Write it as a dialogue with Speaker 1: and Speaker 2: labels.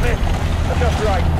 Speaker 1: Copy. Adjust right.